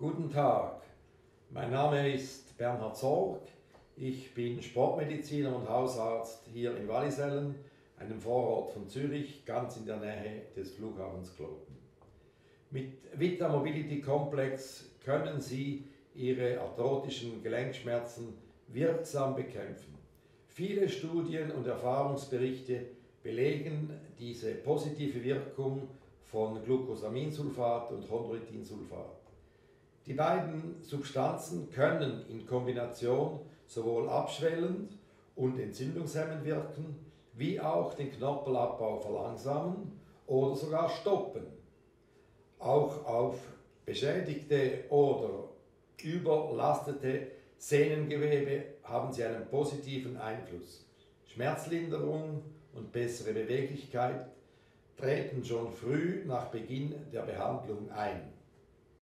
Guten Tag, mein Name ist Bernhard Sorg. Ich bin Sportmediziner und Hausarzt hier in Wallisellen, einem Vorort von Zürich, ganz in der Nähe des Flughafens Kloten. Mit Vita Mobility Complex können Sie Ihre arthrotischen Gelenkschmerzen wirksam bekämpfen. Viele Studien und Erfahrungsberichte belegen diese positive Wirkung von Glucosaminsulfat und Chondroitinsulfat. Die beiden Substanzen können in Kombination sowohl abschwellend und entzündungshemmend wirken, wie auch den Knorpelabbau verlangsamen oder sogar stoppen. Auch auf beschädigte oder überlastete Sehnengewebe haben sie einen positiven Einfluss. Schmerzlinderung und bessere Beweglichkeit treten schon früh nach Beginn der Behandlung ein.